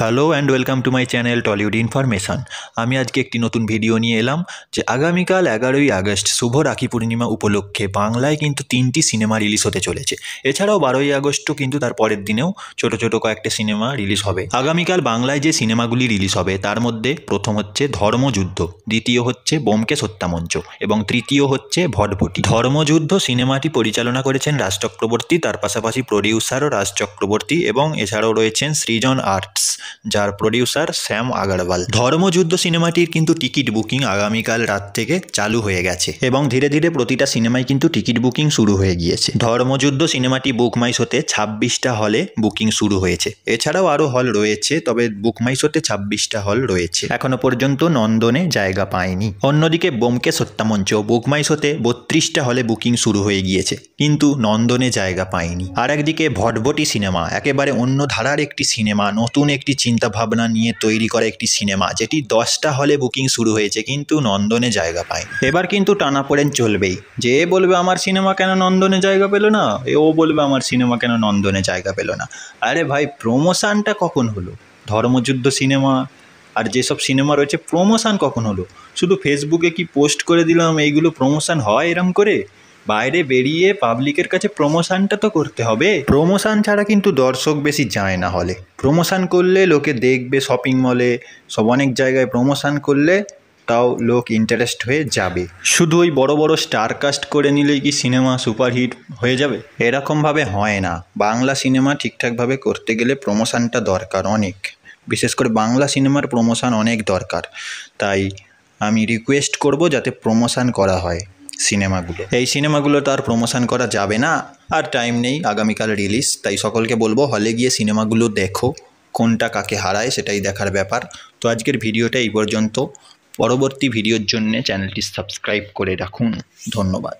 Hello and welcome to my channel Tollywood information আমি আজকে একটি নতুন ভিডিও নিয়ে এলাম, যে আগামীকাল এগারোই আগস্ট শুভ রাখি পূর্ণিমা উপলক্ষে বাংলায় কিন্তু তিনটি সিনেমা রিলিজ হতে চলেছে। এছাড়াও বারোই আগস্টও কিন্তু তার পরের দিনেও ছোট ছোট কয়েকটা সিনেমা রিলিজ হবে। আগামীকাল বাংলায় যে সিনেমাগুলি রিলিজ হবে, তার মধ্যে প্রথম হচ্ছে ধর্মযুদ্ধ, দ্বিতীয় হচ্ছে বোমকেশ হত্যামঞ্চ এবং তৃতীয় হচ্ছে ভটভটি। ধর্মযুদ্ধ সিনেমাটি পরিচালনা করেছেন রাজ চক্রবর্তী, তার পাশাপাশি প্রডিউসারও রাজ চক্রবর্তী, এবং এছাড়াও রয়েছেন সৃজন আর্টস। যার প্রডিউসার শ্যাম আগারওয়াল ধর্মযুদ্ধ সিনেমাটির কিন্তু টিকিট বুকিং আগামীকাল রাত থেকে চালু হয়ে গেছে এবং ধীরে ধীরে প্রতিটা সিনেমায় কিন্তু টিকিট বুকিং শুরু হয়ে গিয়েছে। ধর্মযুদ্ধ সিনেমাটি বুকমাইস হতে ছাব্বিশটা হলে বুকিং শুরু হয়েছে। এছাড়াও আরও হল রয়েছে, তবে বুকমাইস হতে ছাব্বিশটা হল রয়েছে। এখনও পর্যন্ত নন্দনে জায়গা পায়নি। অন্যদিকে বোমকেশ হত্যামঞ্চ বুকমাইস হতে বত্রিশটা হলে বুকিং শুরু হয়ে গিয়েছে, কিন্তু নন্দনে জায়গা পায়নি। আর একদিকে ভটভটি সিনেমা, একেবারে অন্য ধারার একটি সিনেমা, নতুন একটি চিন্তা ভাবনা নিয়ে তৈরি করা একটি সিনেমা, যেটি দশটা হলে বুকিং শুরু হয়েছে, কিন্তু নন্দনে জায়গা পায় এবার কিন্তু টানাপোড়েন চলবেই। যে বলবে আমার সিনেমা কেন নন্দনে জায়গা পেল না এ ও বলবে আমার সিনেমা কেন নন্দনে জায়গা পেল না। আরে ভাই, প্রমোশনটা কখন হলো? ধর্মযুদ্ধ সিনেমা আর যেসব সিনেমা রয়েছে, প্রমোশন কখন হলো? শুধু ফেসবুকে কি পোস্ট করে দিলাম, এইগুলো প্রমোশন হয় এরম করে? বাইরে বেরিয়ে পাবলিকের কাছে প্রমোশনটা তো করতে হবে। প্রমোশন ছাড়া কিন্তু দর্শক বেশি যায় না হলে। প্রমোশন করলে লোকে দেখবে শপিং মলে সব অনেক জায়গায় প্রমোশন করলে তাও লোক ইন্টারেস্ট হয়ে যাবে। শুধু ওই বড় বড় স্টার কাস্ট করে নিলেই কি সিনেমা সুপারহিট হয়ে যাবে? এরকমভাবে হয় না। বাংলা সিনেমা ঠিকঠাকভাবে করতে গেলে প্রমোশনটা দরকার অনেক। বিশেষ করে বাংলা সিনেমার প্রমোশন অনেক দরকার। তাই আমি রিকোয়েস্ট করব যাতে প্রমোশন করা হয়। সিনেমাগুলো। এই সিনেমাগুলো তো আর প্রমোশন করা যাবে না, আর টাইম নেই আগামীকাল রিলিজ তাই সকলকে বলব হলে গিয়ে সিনেমাগুলো দেখো, কোনটা কাকে হারায় সেটাই দেখার ব্যাপার। তো আজকের ভিডিওটা এই পর্যন্ত। পরবর্তী ভিডিওর জন্য চ্যানেলটি সাবস্ক্রাইব করে রাখুন। ধন্যবাদ।